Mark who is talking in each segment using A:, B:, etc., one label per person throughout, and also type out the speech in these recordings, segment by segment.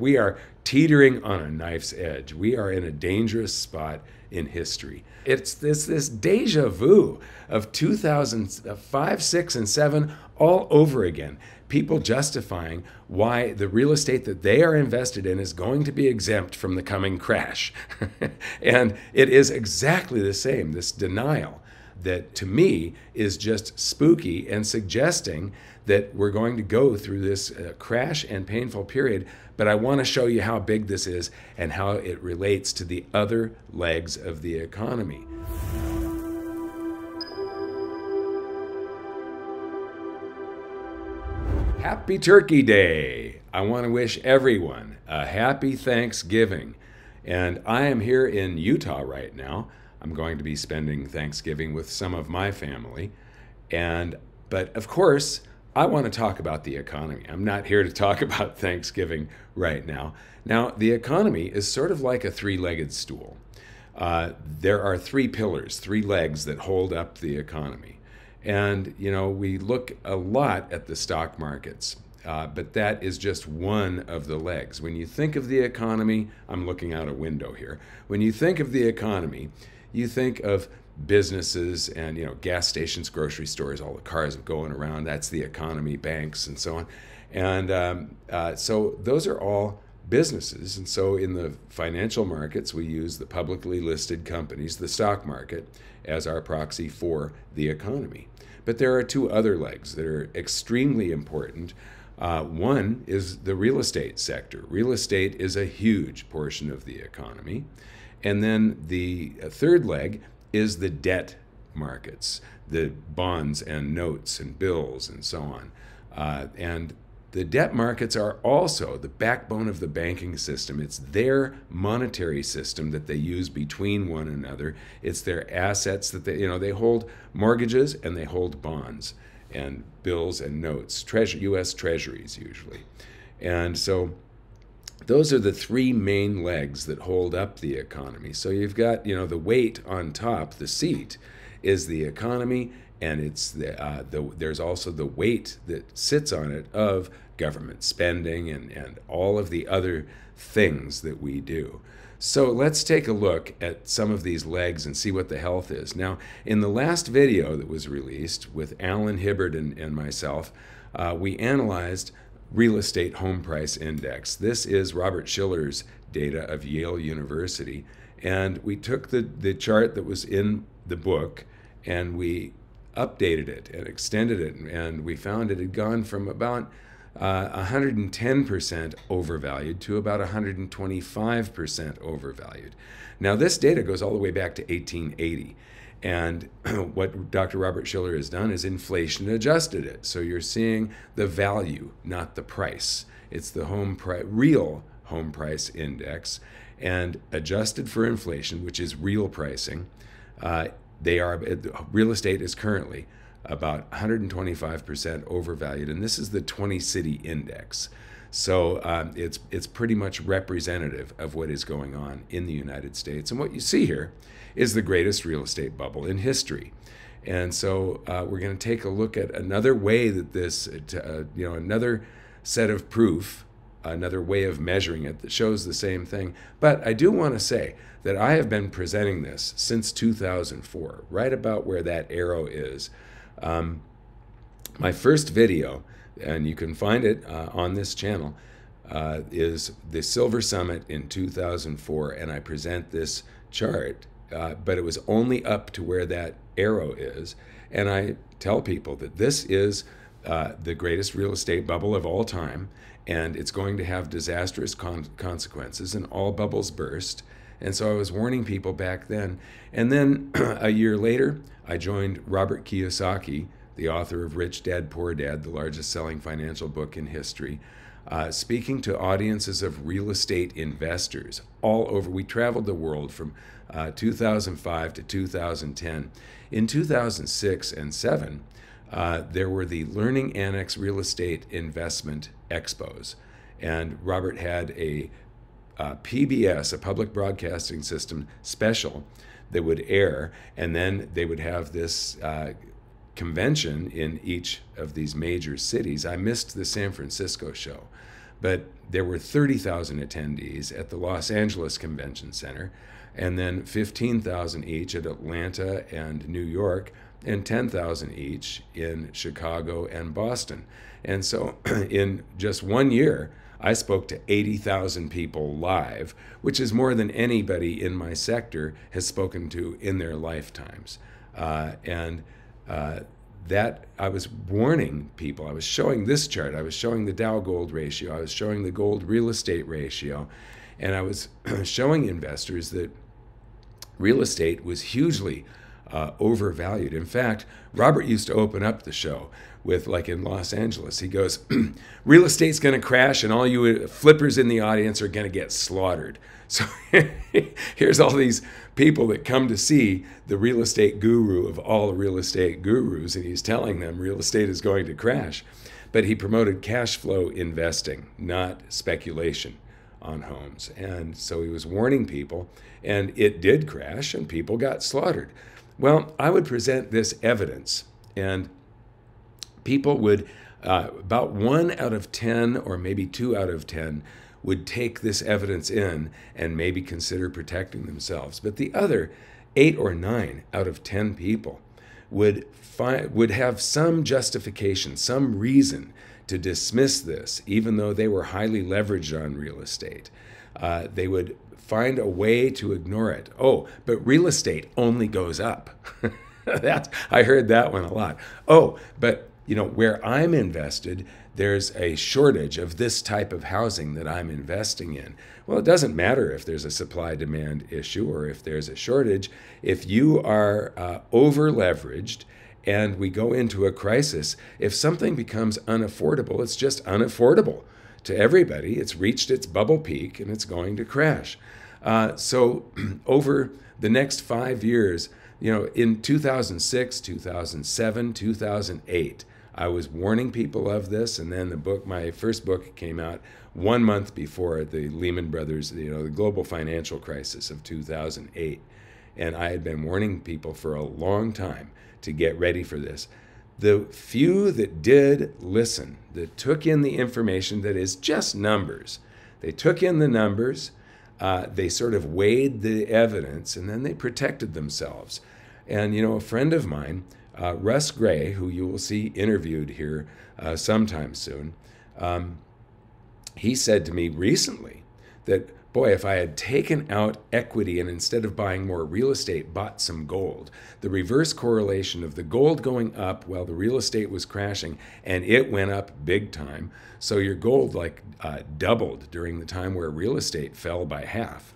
A: We are teetering on a knife's edge. We are in a dangerous spot in history. It's this, this deja vu of 2005, uh, 6, and 7 all over again. People justifying why the real estate that they are invested in is going to be exempt from the coming crash. and it is exactly the same, this denial that to me is just spooky and suggesting that we're going to go through this uh, crash and painful period. But I want to show you how big this is and how it relates to the other legs of the economy. Happy Turkey Day! I want to wish everyone a happy Thanksgiving. And I am here in Utah right now. I'm going to be spending Thanksgiving with some of my family. And but of course, I want to talk about the economy. I'm not here to talk about Thanksgiving right now. Now, the economy is sort of like a three-legged stool. Uh, there are three pillars, three legs that hold up the economy. And, you know, we look a lot at the stock markets, uh, but that is just one of the legs. When you think of the economy, I'm looking out a window here. When you think of the economy, you think of businesses and you know gas stations grocery stores all the cars going around that's the economy banks and so on. And um, uh, so those are all businesses. And so in the financial markets we use the publicly listed companies the stock market as our proxy for the economy. But there are two other legs that are extremely important. Uh, one is the real estate sector. Real estate is a huge portion of the economy and then the third leg is the debt markets, the bonds and notes and bills and so on. Uh, and the debt markets are also the backbone of the banking system. It's their monetary system that they use between one another. It's their assets that they, you know, they hold mortgages and they hold bonds and bills and notes, treasure, U.S. treasuries usually. And so those are the three main legs that hold up the economy. So you've got, you know, the weight on top, the seat, is the economy, and it's the, uh, the there's also the weight that sits on it of government spending and, and all of the other things that we do. So let's take a look at some of these legs and see what the health is. Now, in the last video that was released with Alan Hibbard and, and myself, uh, we analyzed real estate home price index. This is Robert Shiller's data of Yale University. And we took the, the chart that was in the book and we updated it and extended it. And we found it had gone from about uh, 110% overvalued to about 125% overvalued. Now, this data goes all the way back to 1880. And what Dr. Robert Shiller has done is inflation adjusted it. So you're seeing the value, not the price. It's the home price, real home price index, and adjusted for inflation, which is real pricing. Uh, they are real estate is currently about 125% overvalued, and this is the 20 city index. So um, it's it's pretty much representative of what is going on in the United States. And what you see here is the greatest real estate bubble in history. And so uh, we're going to take a look at another way that this, uh, you know, another set of proof, another way of measuring it that shows the same thing. But I do want to say that I have been presenting this since 2004, right about where that arrow is. Um, my first video and you can find it uh, on this channel, uh, is the Silver Summit in 2004. And I present this chart, uh, but it was only up to where that arrow is. And I tell people that this is uh, the greatest real estate bubble of all time, and it's going to have disastrous con- consequences, and all bubbles burst. And so I was warning people back then. And then a year later, I joined Robert Kiyosaki the author of Rich Dad Poor Dad, the largest selling financial book in history, uh, speaking to audiences of real estate investors all over. We traveled the world from uh, 2005 to 2010. In 2006 and 7, uh, there were the Learning Annex Real Estate Investment Expos. And Robert had a uh, PBS, a public broadcasting system special that would air, and then they would have this uh, convention in each of these major cities. I missed the San Francisco show, but there were 30,000 attendees at the Los Angeles Convention Center, and then 15,000 each at Atlanta and New York, and 10,000 each in Chicago and Boston. And so, in just one year, I spoke to 80,000 people live, which is more than anybody in my sector has spoken to in their lifetimes. Uh, and uh, that I was warning people. I was showing this chart. I was showing the Dow gold ratio. I was showing the gold real estate ratio. And I was showing investors that real estate was hugely uh, overvalued. In fact, Robert used to open up the show with, like in Los Angeles, he goes, Real estate's going to crash, and all you flippers in the audience are going to get slaughtered. So here's all these people that come to see the real estate guru of all real estate gurus, and he's telling them real estate is going to crash. But he promoted cash flow investing, not speculation on homes. And so he was warning people, and it did crash, and people got slaughtered. Well, I would present this evidence, and people would, uh, about one out of 10 or maybe two out of 10, would take this evidence in and maybe consider protecting themselves. But the other eight or nine out of 10 people would, find, would have some justification, some reason to dismiss this, even though they were highly leveraged on real estate. Uh, they would find a way to ignore it. Oh, but real estate only goes up. That's I heard that one a lot. Oh, but you know where I'm invested, there's a shortage of this type of housing that I'm investing in. Well, it doesn't matter if there's a supply demand issue or if there's a shortage. If you are uh, over leveraged and we go into a crisis, if something becomes unaffordable, it's just unaffordable to everybody. It's reached its bubble peak and it's going to crash. Uh, so over the next five years, you know, in 2006, 2007, 2008, I was warning people of this, and then the book, my first book, came out one month before the Lehman Brothers, you know, the global financial crisis of 2008, and I had been warning people for a long time to get ready for this. The few that did listen, that took in the information that is just numbers, they took in the numbers uh, they sort of weighed the evidence and then they protected themselves. And, you know, a friend of mine, uh, Russ Gray, who you will see interviewed here uh, sometime soon, um, he said to me recently that boy, if I had taken out equity and instead of buying more real estate, bought some gold, the reverse correlation of the gold going up while the real estate was crashing, and it went up big time. So your gold like uh, doubled during the time where real estate fell by half.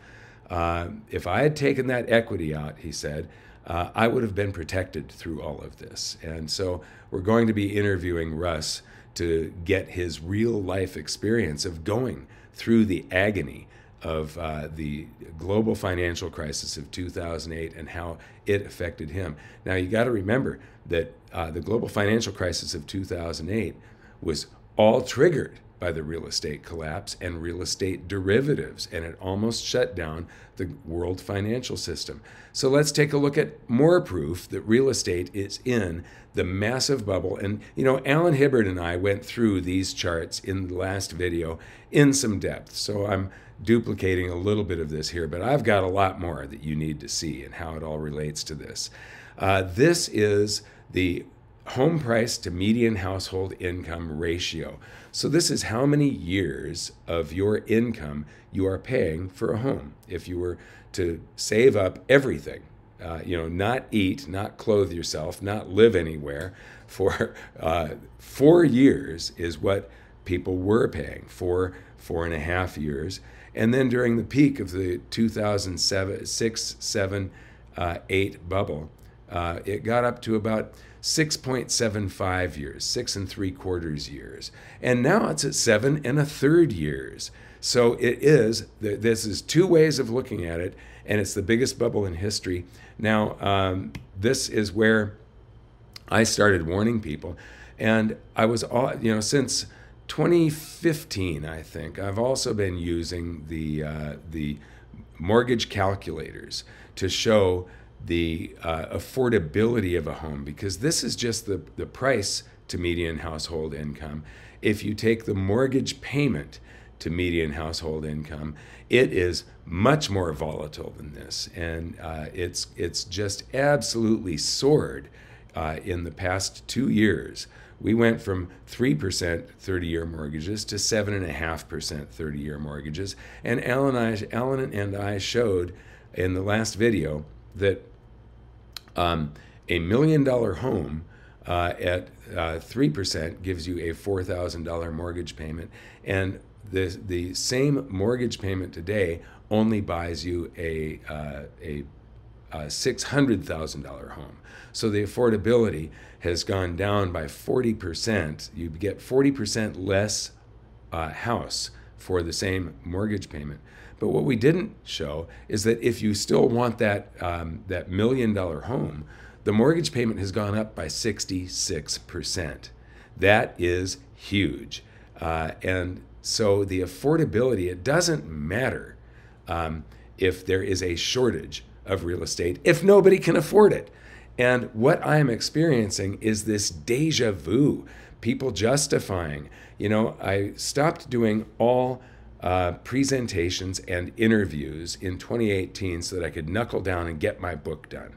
A: Uh, if I had taken that equity out, he said, uh, I would have been protected through all of this. And so we're going to be interviewing Russ to get his real life experience of going through the agony of uh, the global financial crisis of 2008 and how it affected him. Now, you got to remember that uh, the global financial crisis of 2008 was all triggered by the real estate collapse and real estate derivatives, and it almost shut down the world financial system. So let's take a look at more proof that real estate is in the massive bubble. And, you know, Alan Hibbard and I went through these charts in the last video in some depth. So I'm duplicating a little bit of this here, but I've got a lot more that you need to see and how it all relates to this. Uh, this is the home price to median household income ratio. So, this is how many years of your income you are paying for a home. If you were to save up everything, uh, you know, not eat, not clothe yourself, not live anywhere for uh, four years is what people were paying for four and a half years. And then during the peak of the 2007, 6, 7, uh, 8 bubble, uh, it got up to about 6.75 years, six and three quarters years. And now it's at seven and a third years. So it is, this is two ways of looking at it, and it's the biggest bubble in history. Now, um, this is where I started warning people. And I was, all, you know, since 2015, I think, I've also been using the, uh, the mortgage calculators to show the uh, affordability of a home because this is just the, the price to median household income. if you take the mortgage payment to median household income, it is much more volatile than this, and uh, it's it's just absolutely soared uh, in the past two years. We went from 3% 30 year mortgages to 7.5% 30 year mortgages. And Alan, I, Alan and I showed in the last video that um, a million dollar home uh, at uh, 3% gives you a $4,000 mortgage payment. And the, the same mortgage payment today only buys you a, uh, a, a $600,000 home. So the affordability has gone down by 40%. You get 40% less uh, house for the same mortgage payment. But what we didn't show is that if you still want that, um, that million dollar home, the mortgage payment has gone up by 66%. That is huge. Uh, and so the affordability, it doesn't matter um, if there is a shortage of real estate if nobody can afford it. And what I'm experiencing is this deja vu, people justifying. You know, I stopped doing all uh, presentations and interviews in 2018 so that I could knuckle down and get my book done.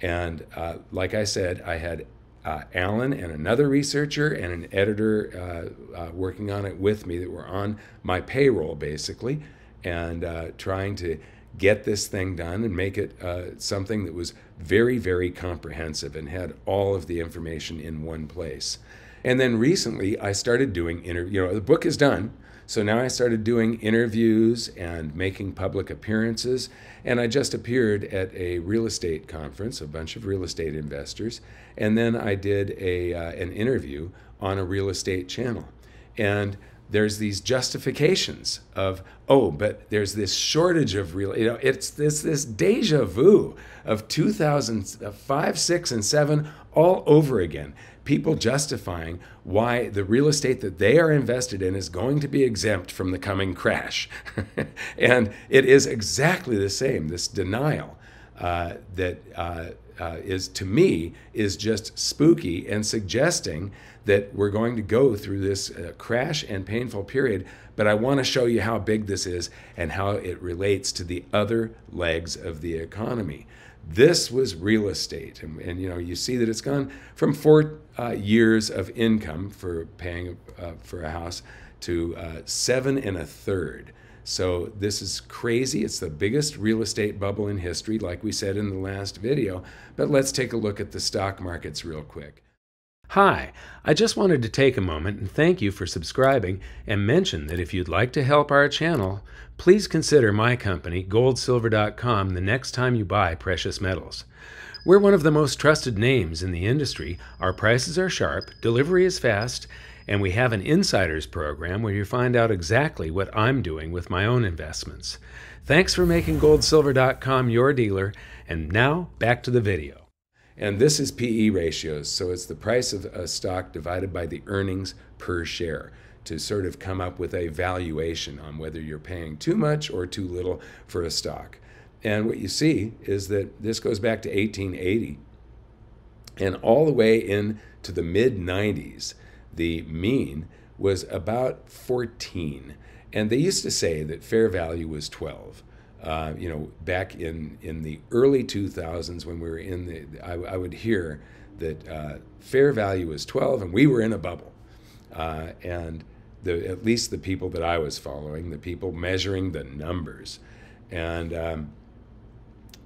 A: And uh, like I said, I had uh, Alan and another researcher and an editor uh, uh, working on it with me that were on my payroll basically and uh, trying to get this thing done and make it something that was very, very comprehensive and had all of the information in one place. And then recently, I started doing interview. You know, the book is done, so now I started doing interviews and making public appearances. And I just appeared at a real estate conference, a bunch of real estate investors, and then I did a uh, an interview on a real estate channel, and there's these justifications of oh but there's this shortage of real you know it's this this deja vu of 2005 6 and 7 all over again people justifying why the real estate that they are invested in is going to be exempt from the coming crash. And it is exactly the same. This denial uh, that uh, uh, is to me is just spooky and suggesting that we're going to go through this uh, crash and painful period. But i want to show you how big this is and how it relates to the other legs of the economy this was real estate and, and you know you see that it's gone from four uh, years of income for paying uh, for a house to uh, seven and a third so this is crazy. It's the biggest real estate bubble in history, like we said in the last video. But let's take a look at the stock markets real quick. Hi, I just wanted to take a moment and thank you for subscribing and mention that if you'd like to help our channel, please consider my company, goldsilver.com, the next time you buy precious metals. We're one of the most trusted names in the industry. Our prices are sharp, delivery is fast, and we have an insiders program where you find out exactly what I'm doing with my own investments. Thanks for making goldsilver.com your dealer, and now back to the video. And this is PE ratios, so it's the price of a stock divided by the earnings per share to sort of come up with a valuation on whether you're paying too much or too little for a stock. And what you see is that this goes back to 1880 and all the way into the mid 90s the mean was about 14. And they used to say that fair value was 12. Uh, you know, back in, in the early 2000s when we were in the, I, I would hear that uh, fair value was 12 and we were in a bubble. Uh, and the, at least the people that I was following, the people measuring the numbers. And um,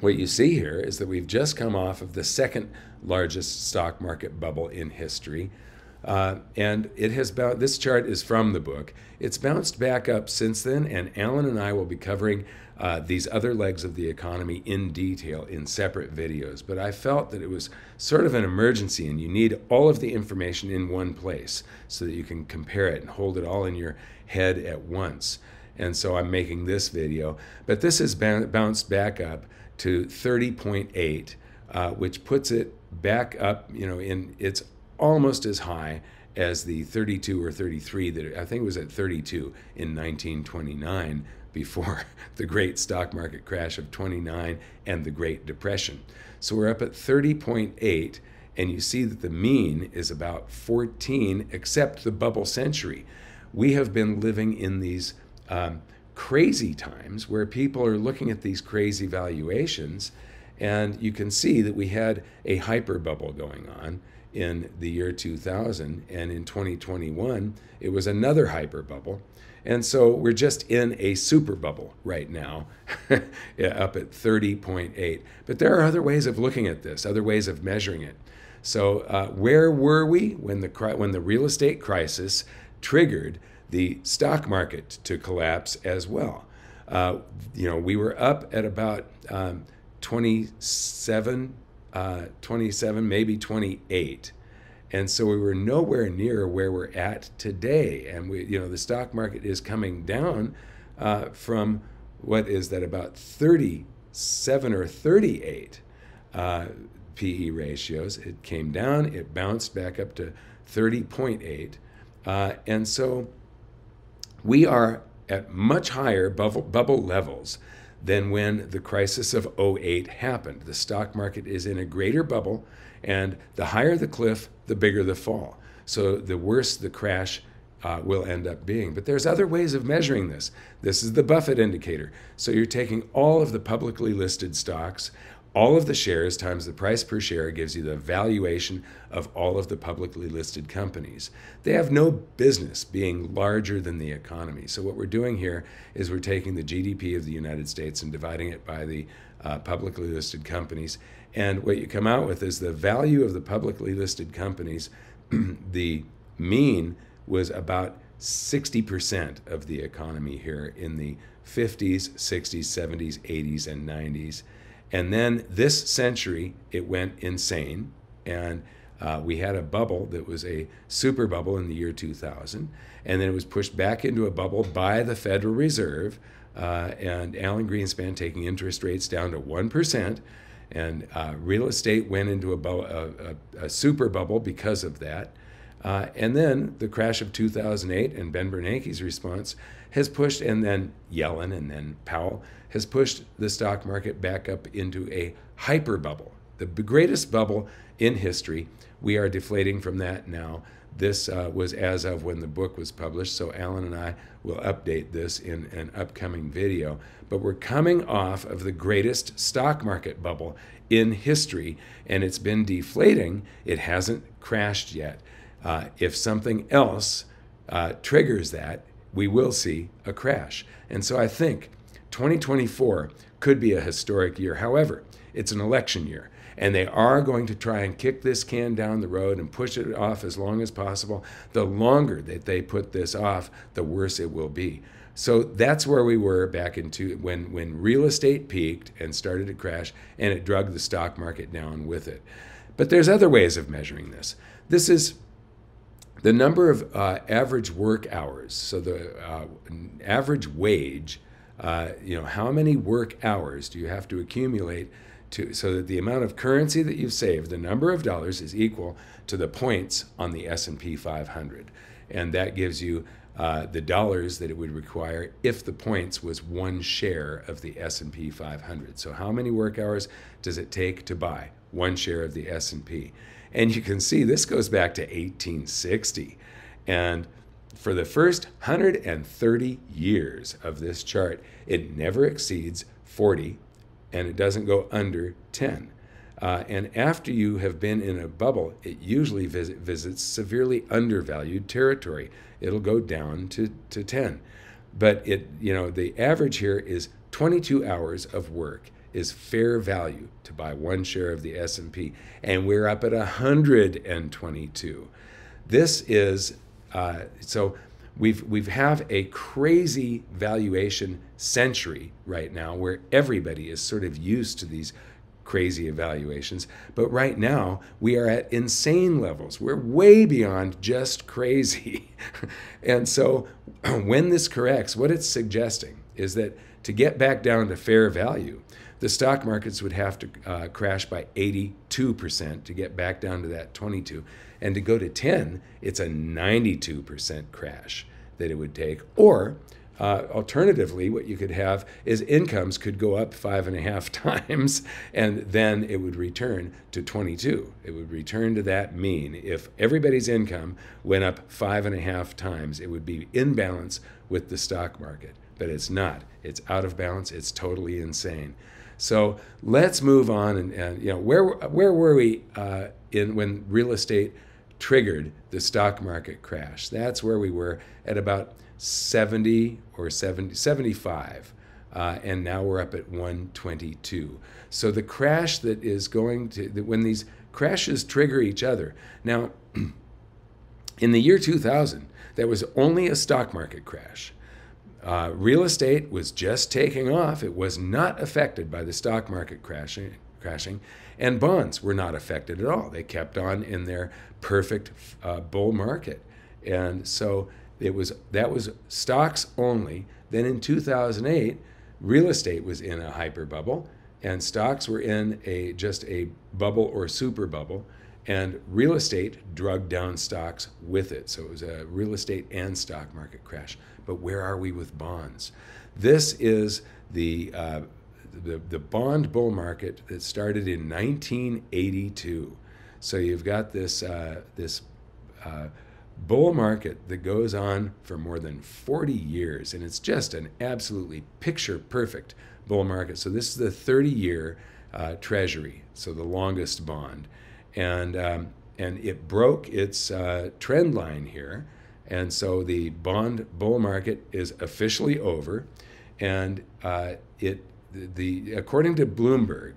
A: what you see here is that we've just come off of the second largest stock market bubble in history. Uh, and it has bounced, this chart is from the book. It's bounced back up since then, and Alan and I will be covering uh, these other legs of the economy in detail in separate videos. But I felt that it was sort of an emergency, and you need all of the information in one place so that you can compare it and hold it all in your head at once. And so I'm making this video. But this has bounced back up to 30.8, uh, which puts it back up, you know, in its almost as high as the 32 or 33 that I think it was at 32 in 1929 before the great stock market crash of 29 and the Great Depression. So we're up at 30.8 and you see that the mean is about 14, except the bubble century. We have been living in these um, crazy times where people are looking at these crazy valuations, and you can see that we had a hyper bubble going on in the year 2000, and in 2021, it was another hyper bubble. And so we're just in a super bubble right now, up at 30.8. But there are other ways of looking at this, other ways of measuring it. So uh, where were we when the when the real estate crisis triggered the stock market to collapse as well? Uh, you know, we were up at about um, 27, uh, 27, maybe 28. And so we were nowhere near where we're at today. And we, you know, the stock market is coming down uh, from what is that about 37 or 38 uh, PE ratios. It came down, it bounced back up to 30.8. Uh, and so we are at much higher bubble, bubble levels than when the crisis of 08 happened. The stock market is in a greater bubble, and the higher the cliff, the bigger the fall. So the worse the crash uh, will end up being. But there's other ways of measuring this. This is the Buffett indicator. So you're taking all of the publicly listed stocks, all of the shares times the price per share gives you the valuation of all of the publicly listed companies. They have no business being larger than the economy. So, what we're doing here is we're taking the GDP of the United States and dividing it by the uh, publicly listed companies. And what you come out with is the value of the publicly listed companies, the mean was about 60% of the economy here in the 50s, 60s, 70s, 80s, and 90s. And then this century, it went insane. And uh, we had a bubble that was a super bubble in the year 2000. And then it was pushed back into a bubble by the Federal Reserve uh, and Alan Greenspan taking interest rates down to 1%. And uh, real estate went into a, bu- a, a, a, super bubble because of that. Uh, and then the crash of 2008 and Ben Bernanke's response has pushed, and then Yellen and then Powell has pushed the stock market back up into a hyper bubble, the greatest bubble in history. We are deflating from that now. This uh, was as of when the book was published, so Alan and I will update this in an upcoming video. But we're coming off of the greatest stock market bubble in history, and it's been deflating. It hasn't crashed yet. Uh, if something else uh, triggers that, we will see a crash. And so I think 2024 could be a historic year. However, it's an election year, and they are going to try and kick this can down the road and push it off as long as possible. The longer that they put this off, the worse it will be. So that's where we were back into when when real estate peaked and started to crash, and it dragged the stock market down with it. But there's other ways of measuring this. This is the number of uh, average work hours, so the uh, average wage, uh, you know, how many work hours do you have to accumulate to, so that the amount of currency that you've saved, the number of dollars, is equal to the points on the S&P 500, and that gives you uh, the dollars that it would require if the points was one share of the S&P 500. So how many work hours does it take to buy one share of the S&P? And you can see this goes back to 1860. And for the first 130 years of this chart, it never exceeds 40 and it doesn't go under 10. Uh, and after you have been in a bubble, it usually visit, visits severely undervalued territory. It'll go down to, to 10. But it, you know, the average here is 22 hours of work is fair value to buy one share of the S&P and we're up at 122 this is uh, so we've we've have a crazy valuation century right now where everybody is sort of used to these crazy evaluations. But right now we are at insane levels. We're way beyond just crazy. And so when this corrects what it's suggesting is that to get back down to fair value the stock markets would have to uh, crash by 82% to get back down to that 22 and to go to 10 it's a 92% crash that it would take or uh, alternatively, what you could have is incomes could go up five and a half times, and then it would return to 22. It would return to that mean. If everybody's income went up five and a half times, it would be in balance with the stock market. But it's not. It's out of balance. It's totally insane. So let's move on. And, and you know, where where were we uh, in when real estate triggered the stock market crash? That's where we were at about 70 or 70, 75. Uh, and now we're up at 122. So the crash that is going to, when these crashes trigger each other. Now, in the year 2000, that was only a stock market crash. Uh, real estate was just taking off. It was not affected by the stock market crashing, crashing, and bonds were not affected at all. They kept on in their perfect uh, bull market. And so it was that was stocks only. Then in 2008, real estate was in a hyper bubble, and stocks were in a just a bubble or super bubble, and real estate drugged down stocks with it. So it was a real estate and stock market crash. But where are we with bonds? This is the uh, the, the bond bull market that started in 1982. So you've got this uh, this uh, bull market that goes on for more than 40 years, and it's just an absolutely picture perfect bull market. So this is the 30 year uh, Treasury, so the longest bond, and um, and it broke its uh, trend line here, and so the bond bull market is officially over, and uh, it the according to Bloomberg.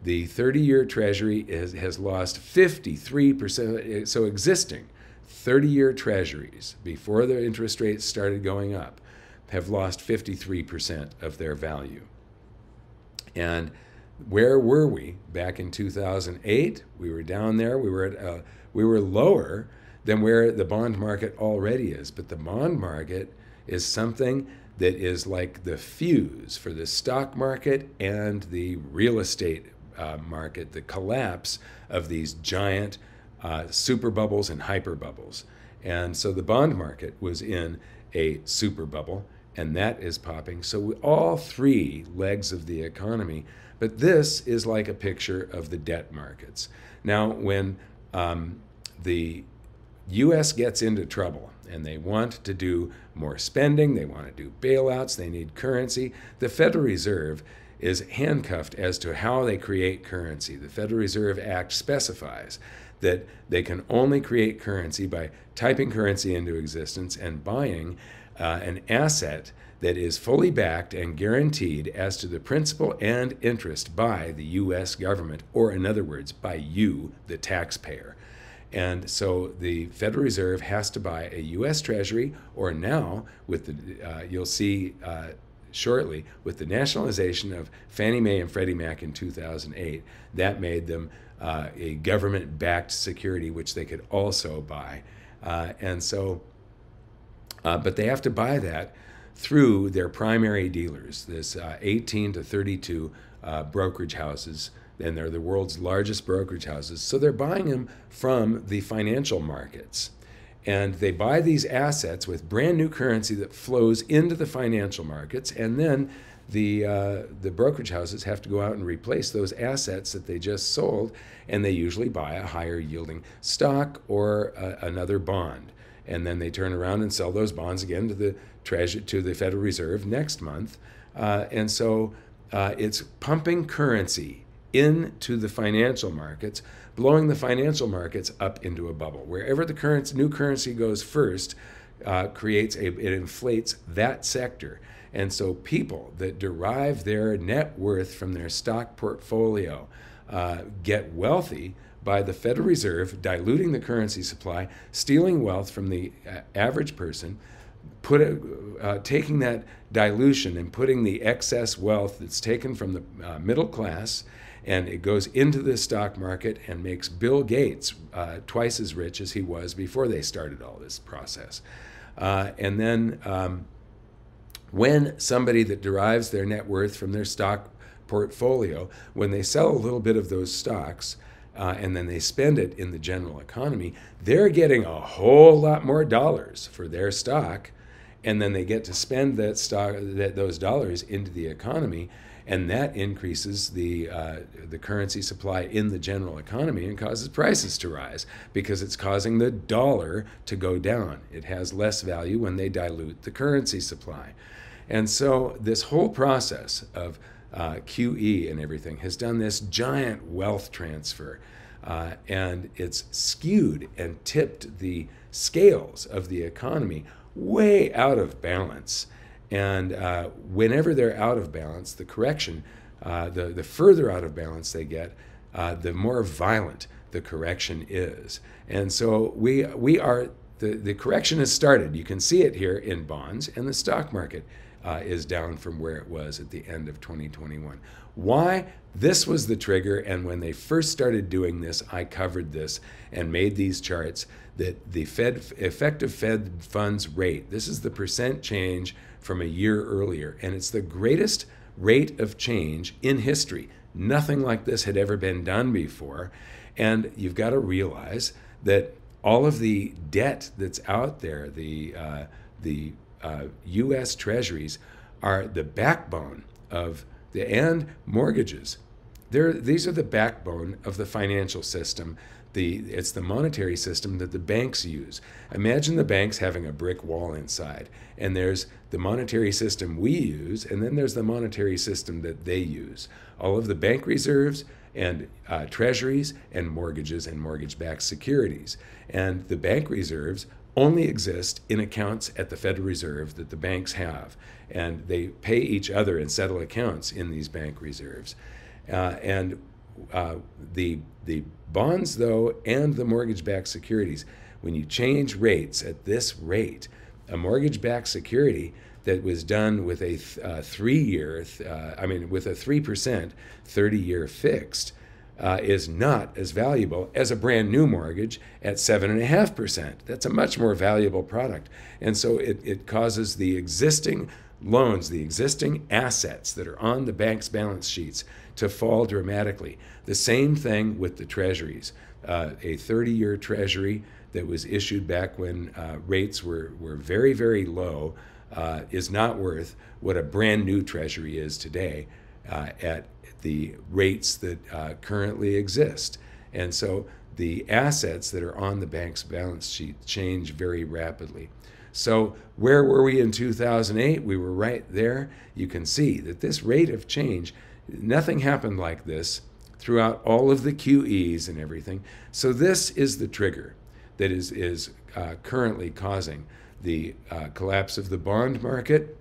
A: The 30 year Treasury is, has lost 53%, so existing 30 year treasuries, before the interest rates started going up, have lost 53% of their value. And where were we back in 2008? We were down there. We were at uh, we were lower than where the bond market already is. But the bond market is something that is like the fuse for the stock market and the real estate uh, market. The collapse of these giant uh, super bubbles and hyper bubbles. And so the bond market was in a super bubble, and that is popping. So we, all three legs of the economy. But this is like a picture of the debt markets. Now, when um, the U.S. gets into trouble and they want to do more spending, they want to do bailouts, they need currency, the Federal Reserve is handcuffed as to how they create currency. The Federal Reserve Act specifies that they can only create currency by typing currency into existence and buying uh, an asset that is fully backed and guaranteed as to the principal and interest by the U.S. government, or in other words, by you, the taxpayer. And so the Federal Reserve has to buy a U.S. Treasury, or now with the uh, you'll see uh, shortly with the nationalization of Fannie Mae and Freddie Mac in 2008, that made them uh, a government backed security, which they could also buy. Uh, and so, uh, but they have to buy that through their primary dealers, this uh, 18 to 32 uh, brokerage houses. And they're the world's largest brokerage houses. So they're buying them from the financial markets. And they buy these assets with brand new currency that flows into the financial markets. And then the, uh, the brokerage houses have to go out and replace those assets that they just sold, and they usually buy a higher yielding stock or a, another bond. And then they turn around and sell those bonds again to the treasury, to the Federal Reserve next month. Uh, and so uh, it's pumping currency into the financial markets, blowing the financial markets up into a bubble. Wherever the new currency goes first, uh, creates a, it inflates that sector. And so people that derive their net worth from their stock portfolio uh, get wealthy by the Federal Reserve diluting the currency supply, stealing wealth from the uh, average person, put it, uh, taking that dilution and putting the excess wealth that's taken from the uh, middle class and it goes into the stock market and makes Bill Gates uh, twice as rich as he was before they started all this process. Uh, and then um, when somebody that derives their net worth from their stock portfolio, when they sell a little bit of those stocks, uh, and then they spend it in the general economy, they're getting a whole lot more dollars for their stock and then they get to spend that stock, that, those dollars into the economy, and that increases the uh, the currency supply in the general economy and causes prices to rise because it's causing the dollar to go down. It has less value when they dilute the currency supply, and so this whole process of uh, QE and everything has done this giant wealth transfer. Uh, and it's skewed and tipped the scales of the economy way out of balance. And uh, whenever they're out of balance, the correction, uh, the, the further out of balance they get, uh, the more violent the correction is. And so we, we are, the, the correction has started. You can see it here in bonds and the stock market. Uh, is down from where it was at the end of 2021. Why? This was the trigger, and when they first started doing this, I covered this and made these charts that the Fed effective Fed funds rate, this is the percent change from a year earlier, and it's the greatest rate of change in history. Nothing like this had ever been done before. And you've got to realize that all of the debt that's out there, the, uh, the uh, U.S. Treasuries, are the backbone of the and mortgages. They're, these are the backbone of the financial system the it's the monetary system that the banks use. Imagine the banks having a brick wall inside, and there's the monetary system we use, and then there's the monetary system that they use. All of the bank reserves and uh, treasuries and mortgages and mortgage-backed securities, and the bank reserves only exist in accounts at the Federal Reserve that the banks have, and they pay each other and settle accounts in these bank reserves. Uh, and uh, the the bonds though and the mortgage-backed securities, when you change rates at this rate, a mortgage-backed security that was done with a th- uh, three-year, uh, I mean, with a three percent, thirty-year fixed, uh, is not as valuable as a brand new mortgage at seven and a half percent. That's a much more valuable product, and so it, it causes the existing loans, the existing assets that are on the bank's balance sheets to fall dramatically. The same thing with the treasuries. Uh, a 30 year treasury that was issued back when uh, rates were, were very, very low uh, is not worth what a brand new treasury is today uh, at the rates that uh, currently exist. And so the assets that are on the bank's balance sheet change very rapidly. So, where were we in 2008? We were right there. You can see that this rate of change Nothing happened like this throughout all of the QEs and everything. So this is the trigger that is, is uh, currently causing the uh, collapse of the bond market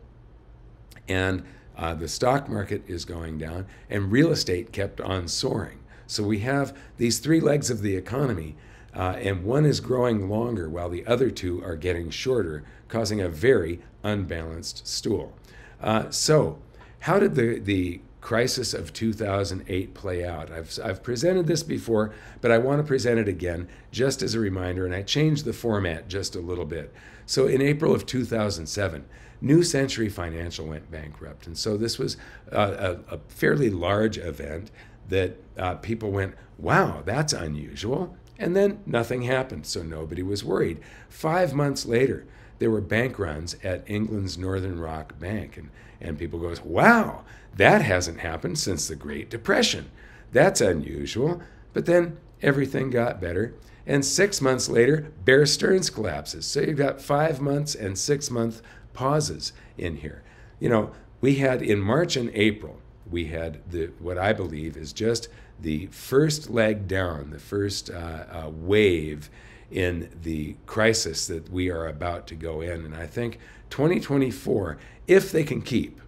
A: and uh, the stock market is going down and real estate kept on soaring. So we have these three legs of the economy uh, and one is growing longer while the other two are getting shorter, causing a very unbalanced stool. Uh, so how did the, the crisis of 2008 play out. I've, I've presented this before, but I want to present it again just as a reminder, and I changed the format just a little bit. So in April of 2007, New Century Financial went bankrupt. And so this was a, a, a fairly large event that uh, people went, wow, that's unusual. And then nothing happened, so nobody was worried. Five months later, there were bank runs at England's Northern Rock Bank. And, and people goes, wow, that hasn't happened since the Great Depression. That's unusual. But then everything got better. And six months later, Bear Stearns collapses. So you've got five months and six month pauses in here. You know, we had in March and April, we had the what I believe is just the first leg down, the first uh, uh, wave in the crisis that we are about to go in. And I think 2024, if they can keep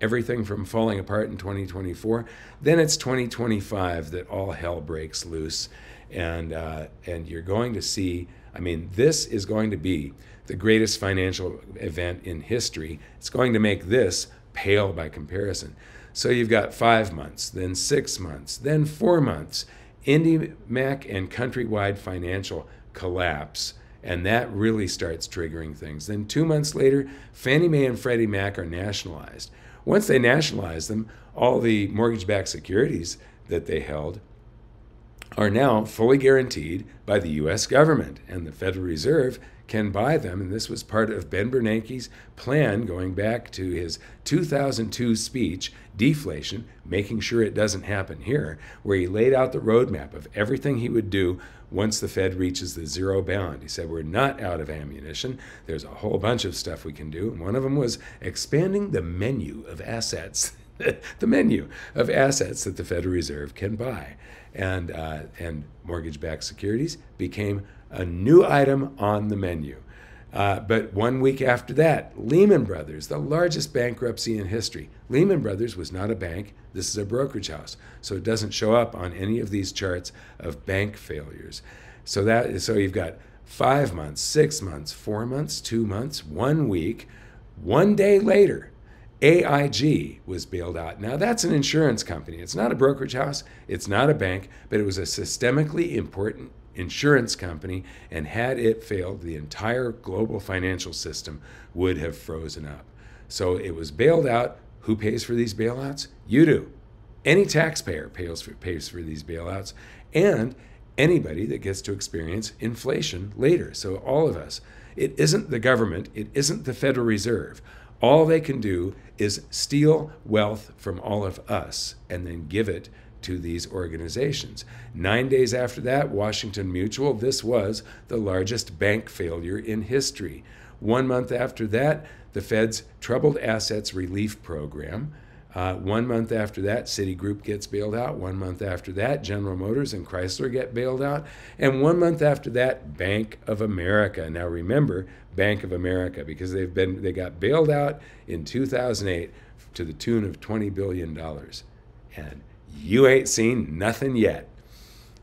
A: everything from falling apart in 2024, then it's 2025 that all hell breaks loose, and uh, and you're going to see. I mean, this is going to be the greatest financial event in history. It's going to make this pale by comparison. So you've got five months, then six months, then four months. IndyMac and Countrywide Financial collapse, and that really starts triggering things. Then two months later, Fannie Mae and Freddie Mac are nationalized. Once they nationalized them, all the mortgage backed securities that they held are now fully guaranteed by the US government, and the Federal Reserve can buy them. And this was part of Ben Bernanke's plan going back to his 2002 speech, Deflation, making sure it doesn't happen here, where he laid out the roadmap of everything he would do once the Fed reaches the zero bound. He said, We're not out of ammunition. There's a whole bunch of stuff we can do. And one of them was expanding the menu of assets. the menu of assets that the Federal Reserve can buy. And, uh, and mortgage backed securities became a new item on the menu. Uh, but one week after that, Lehman Brothers, the largest bankruptcy in history. Lehman Brothers was not a bank, this is a brokerage house. So it doesn't show up on any of these charts of bank failures. So that so you've got five months, six months, four months, two months, one week. One day later, AIG was bailed out. Now, that's an insurance company. It's not a brokerage house, it's not a bank, but it was a systemically important insurance company, and had it failed, the entire global financial system would have frozen up. So it was bailed out. Who pays for these bailouts? You do. Any taxpayer pays for, pays for these bailouts, and anybody that gets to experience inflation later. So all of us. It isn't the government, it isn't the Federal Reserve. All they can do is steal wealth from all of us and then give it to these organizations. Nine days after that, Washington Mutual, this was the largest bank failure in history. One month after that, the Fed's Troubled Assets Relief Program. Uh, one month after that, Citigroup gets bailed out. One month after that, General Motors and Chrysler get bailed out. And one month after that, Bank of America. Now remember, Bank of America, because they've been they got bailed out in 2008 to the tune of 20 billion dollars, and you ain't seen nothing yet.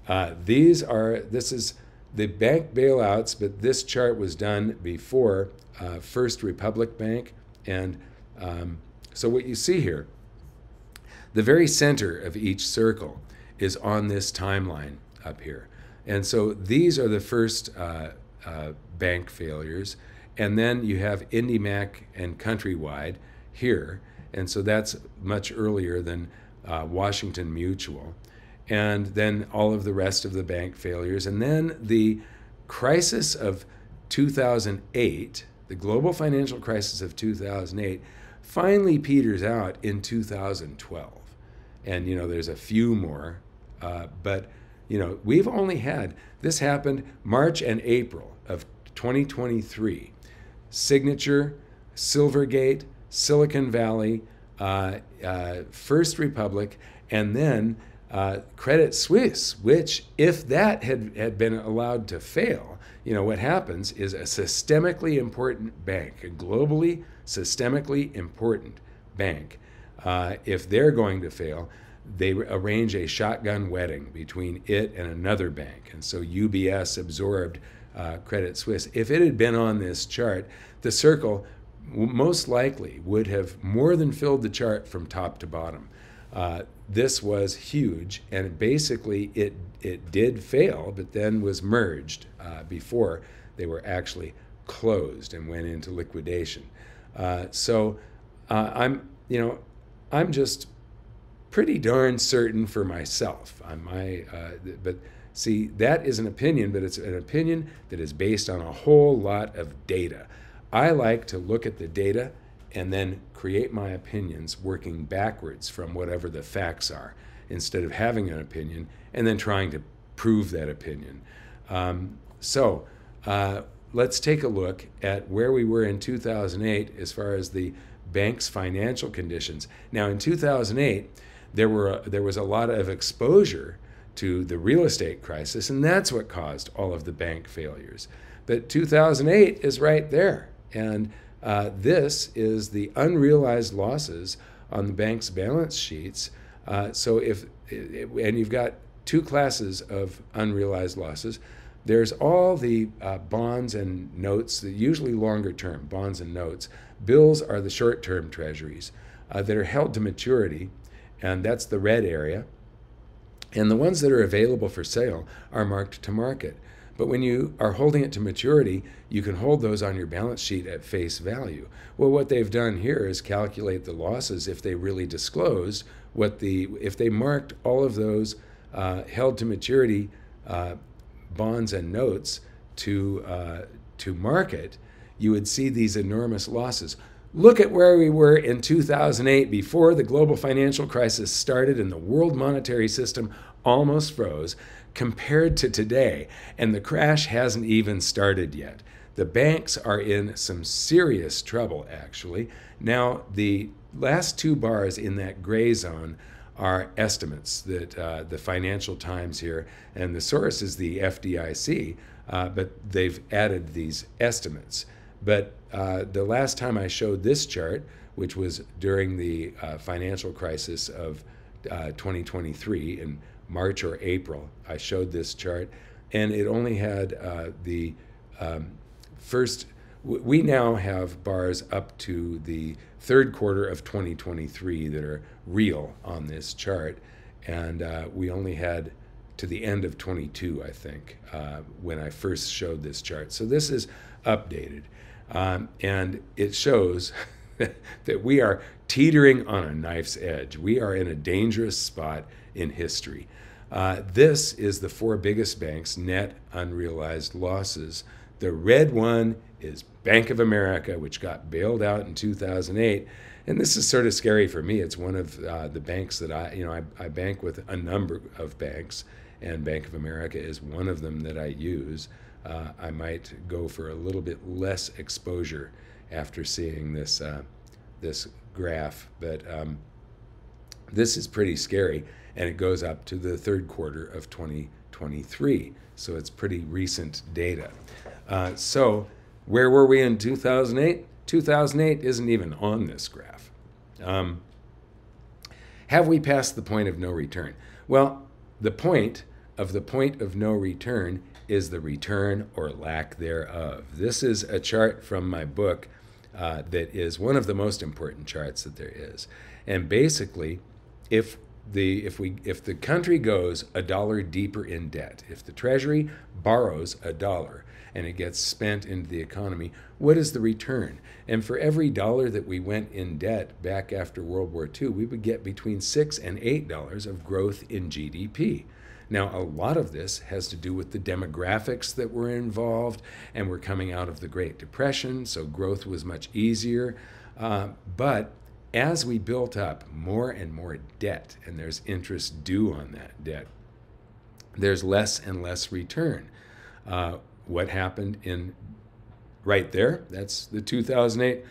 A: Uh, these are this is the bank bailouts, but this chart was done before uh, First Republic Bank, and um, so what you see here, the very center of each circle is on this timeline up here, and so these are the first uh, uh bank failures, and then you have IndyMac and Countrywide here, and so that's much earlier than uh, Washington Mutual, and then all of the rest of the bank failures. And then the crisis of 2008, the global financial crisis of 2008, finally peters out in 2012. And, you know, there's a few more, uh, but, you know, we've only had this happened March and April of 2023. Signature, Silvergate, Silicon Valley, uh, uh, First Republic, and then uh, Credit Suisse, which, if that had, had been allowed to fail, you know, what happens is a systemically important bank, a globally systemically important bank, uh, if they're going to fail, they arrange a shotgun wedding between it and another bank. And so UBS absorbed uh, Credit Suisse. If it had been on this chart, the circle most likely would have more than filled the chart from top to bottom. Uh, this was huge, and basically it it did fail, but then was merged uh, before they were actually closed and went into liquidation. Uh, so uh, I'm you know I'm just pretty darn certain for myself. On my uh, but see that is an opinion, but it's an opinion that is based on a whole lot of data. I like to look at the data and then create my opinions working backwards from whatever the facts are instead of having an opinion and then trying to prove that opinion. Um, so uh, let's take a look at where we were in 2008 as far as the bank's financial conditions. Now, in 2008, there, were, there was a lot of exposure to the real estate crisis, and that's what caused all of the bank failures. But 2008 is right there. And uh, this is the unrealized losses on the bank's balance sheets. Uh, so if and you've got two classes of unrealized losses. There's all the uh, bonds and notes, usually longer term bonds and notes. Bills are the short term treasuries uh, that are held to maturity, and that's the red area. And the ones that are available for sale are marked to market. But when you are holding it to maturity, you can hold those on your balance sheet at face value. Well, what they've done here is calculate the losses if they really disclosed what the, if they marked all of those uh, held to maturity uh, bonds and notes to, uh, to market, you would see these enormous losses. Look at where we were in 2008 before the global financial crisis started and the world monetary system almost froze compared to today. And the crash hasn't even started yet. The banks are in some serious trouble, actually. Now, the last two bars in that gray zone are estimates that uh, the Financial Times here, and the source is the FDIC, uh, but they've added these estimates. But uh, the last time I showed this chart, which was during the uh, financial crisis of uh, 2023 in March or April, I showed this chart, and it only had uh, the um, first. We now have bars up to the third quarter of 2023 that are real on this chart, and uh, we only had to the end of 22, I think, uh, when I first showed this chart. So this is updated. Um, and it shows that we are teetering on a knife's edge. We are in a dangerous spot in history. Uh, this is the four biggest banks' net unrealized losses. The red one is Bank of America, which got bailed out in 2008. And this is sort of scary for me. It's one of uh, the banks that I, you know, I, I bank with a number of banks, and Bank of America is one of them that I use uh, I might go for a little bit less exposure after seeing this uh, this graph. But um, this is pretty scary, and it goes up to the third quarter of 2023. So it's pretty recent data. Uh, so where were we in 2008? 2008 isn't even on this graph. Um, have we passed the point of no return? Well, the point of the point of no return is the return or lack thereof. This is a chart from my book uh, that is one of the most important charts that there is. And basically, if the if we if the country goes a dollar deeper in debt, if the treasury borrows a dollar and it gets spent into the economy, what is the return? And for every dollar that we went in debt back after World War II, we would get between six and eight dollars of growth in GDP. Now, a lot of this has to do with the demographics that were involved, and we're coming out of the Great Depression, so growth was much easier. Uh, but as we built up more and more debt, and there's interest due on that debt, there's less and less return. Uh, what happened in right there? That's the 2008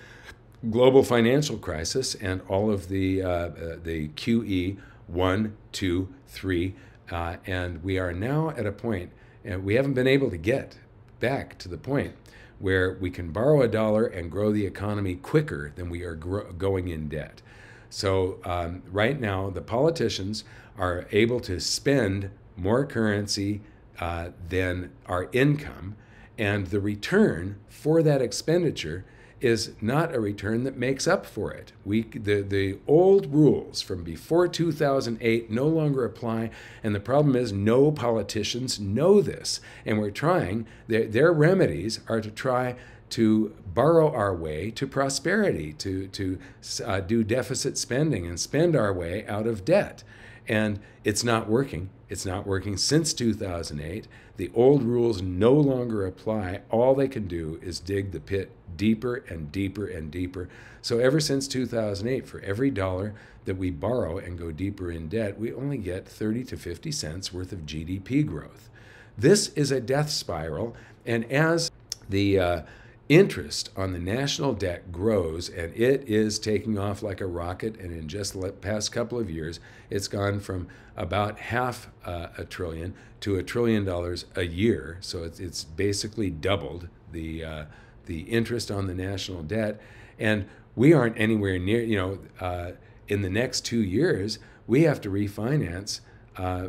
A: global financial crisis and all of the uh, uh the QE one, two, three uh, and we are now at a point, and we haven't been able to get back to the point where we can borrow a dollar and grow the economy quicker than we are going in debt. So, um, right now, the politicians are able to spend more currency uh, than our income, and the return for that expenditure is not a return that makes up for it. We, the, the old rules from before 2008 no longer apply, and the problem is no politicians know this. And we're trying, their, their remedies are to try to borrow our way to prosperity, to, to uh, do deficit spending and spend our way out of debt. And it's not working. It's not working since 2008. The old rules no longer apply. All they can do is dig the pit deeper and deeper and deeper. So, ever since 2008, for every dollar that we borrow and go deeper in debt, we only get 30 to 50 cents worth of GDP growth. This is a death spiral. And as the uh, interest on the national debt grows and it is taking off like a rocket and in just the past couple of years it's gone from about half uh, a trillion to a trillion dollars a year. So it's, it's basically doubled the uh, the interest on the national debt. And we aren't anywhere near you know uh, in the next two years we have to refinance uh,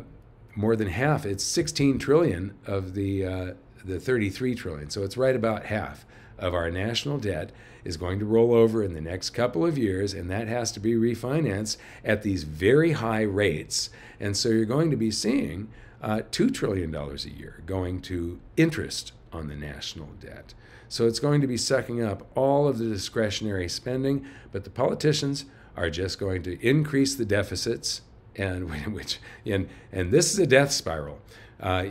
A: more than half. It's 16 trillion of the uh, the 33 trillion. So it's right about half of our national debt is going to roll over in the next couple of years, and that has to be refinanced at these very high rates. And so you're going to be seeing uh, $2 trillion a year going to interest on the national debt. So it's going to be sucking up all of the discretionary spending, but the politicians are just going to increase the deficits, and which and and this is a death spiral. Uh,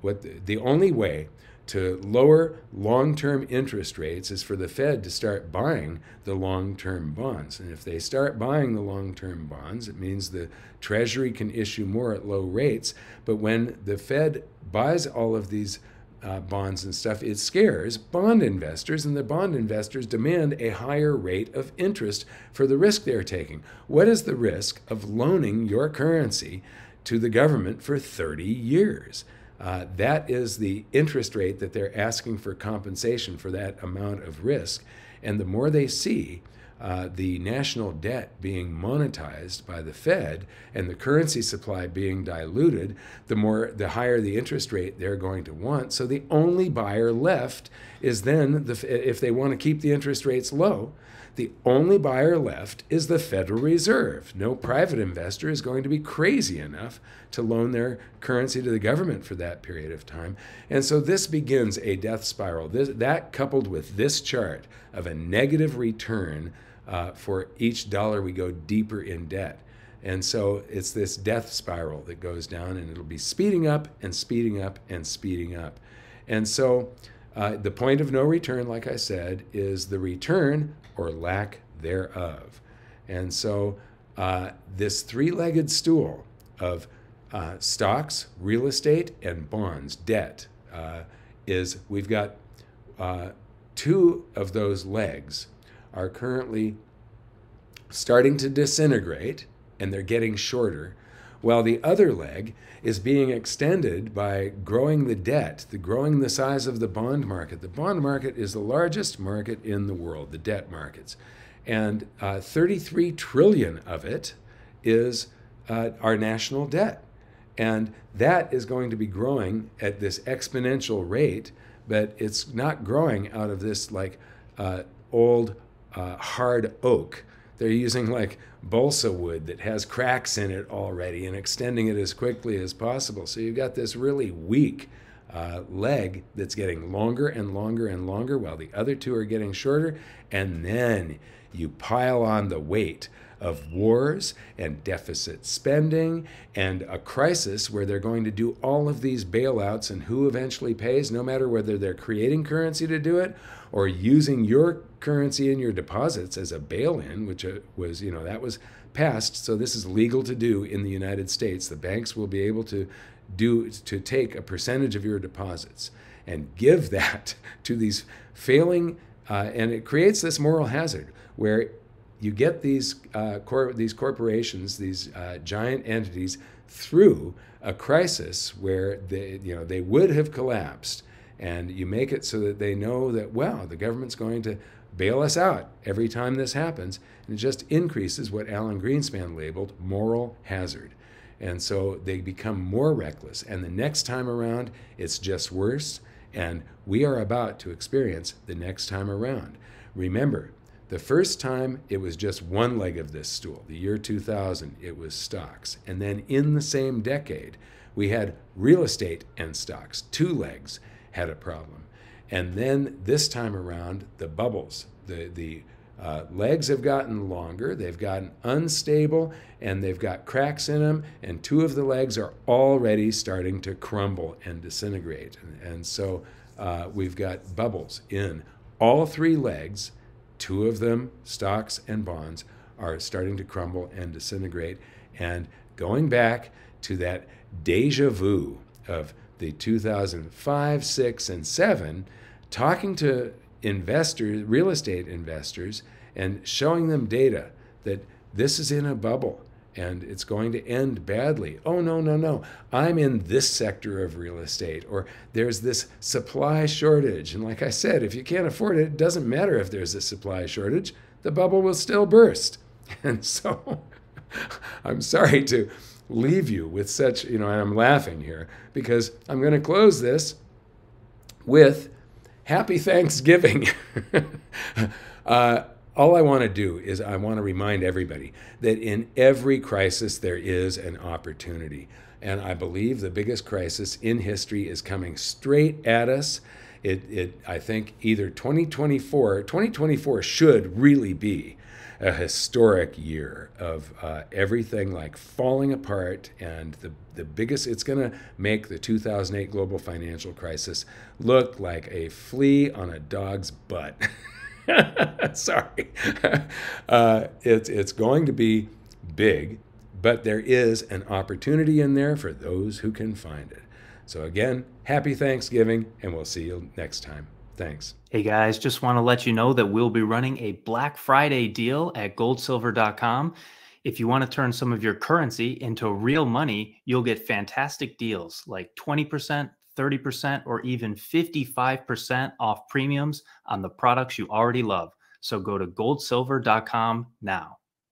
A: what the only way to lower long term interest rates is for the Fed to start buying the long term bonds. And if they start buying the long term bonds, it means the Treasury can issue more at low rates. But when the Fed buys all of these uh, bonds and stuff, it scares bond investors, and the bond investors demand a higher rate of interest for the risk they're taking. What is the risk of loaning your currency to the government for 30 years? Uh, that is the interest rate that they're asking for compensation for that amount of risk. And the more they see uh, the national debt being monetized by the Fed and the currency supply being diluted, the more the higher the interest rate they're going to want. So the only buyer left is then the, if they want to keep the interest rates low, the only buyer left is the Federal Reserve. No private investor is going to be crazy enough to loan their currency to the government for that period of time. And so this begins a death spiral. This, that coupled with this chart of a negative return uh, for each dollar we go deeper in debt. And so it's this death spiral that goes down and it'll be speeding up and speeding up and speeding up. And so uh, the point of no return, like I said, is the return or lack thereof. And so uh, this three legged stool of uh, stocks, real estate, and bonds, debt, uh, is we've got uh, two of those legs are currently starting to disintegrate and they're getting shorter, while the other leg is being extended by growing the debt, the growing the size of the bond market. The bond market is the largest market in the world, the debt markets, and uh, 33 trillion of it is uh, our national debt, and that is going to be growing at this exponential rate, but it's not growing out of this like uh, old uh, hard oak they're using like balsa wood that has cracks in it already and extending it as quickly as possible. So you've got this really weak uh, leg that's getting longer and longer and longer while the other two are getting shorter. And then you pile on the weight of wars and deficit spending and a crisis where they're going to do all of these bailouts and who eventually pays, no matter whether they're creating currency to do it or using your currency in your deposits as a bail-in, which uh, was, you know, that was passed. So this is legal to do in the United States. The banks will be able to do to take a percentage of your deposits and give that to these failing, uh, and it creates this moral hazard where you get these uh, cor- these corporations, these uh, giant entities, through a crisis where they, you know, they would have collapsed, and you make it so that they know that wow, the government's going to bail us out every time this happens. And it just increases what Alan Greenspan labeled moral hazard. And so they become more reckless. And the next time around, it's just worse. And we are about to experience the next time around. Remember, the first time it was just one leg of this stool, the year 2000, it was stocks. And then in the same decade, we had real estate and stocks, two legs had a problem. And then this time around, the bubbles, the, the uh, legs have gotten longer, they've gotten unstable, and they've got cracks in them, and two of the legs are already starting to crumble and disintegrate. And, and so uh, we've got bubbles in all three legs, two of them, stocks and bonds, are starting to crumble and disintegrate. And going back to that deja vu of the 2005, 6, and 7, talking to investors, real estate investors, and showing them data that this is in a bubble and it's going to end badly. Oh, no, no, no. I'm in this sector of real estate, or there's this supply shortage. And like I said, if you can't afford it, it doesn't matter if there's a supply shortage, the bubble will still burst. And so I'm sorry to leave you with such, you know, and I'm laughing here because I'm going to close this with Happy Thanksgiving. uh, all I want to do is I want to remind everybody that in every crisis there is an opportunity. And I believe the biggest crisis in history is coming straight at us. It, it, I think either 2024, 2024 should really be a historic year of uh, everything like falling apart, and the the biggest. It's going to make the 2008 global financial crisis look like a flea on a dog's butt. Sorry, uh, it's it's going to be big, but there is an opportunity in there for those who can find it. So again, happy Thanksgiving, and we'll see you next time. Thanks.
B: Hey guys, just want to let you know that we'll be running a Black Friday deal at goldsilver.com. If you want to turn some of your currency into real money, you'll get fantastic deals like 20%, 30%, or even 55% off premiums on the products you already love. So go to goldsilver.com now.